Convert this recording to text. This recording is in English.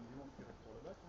and you won't get a quarterback.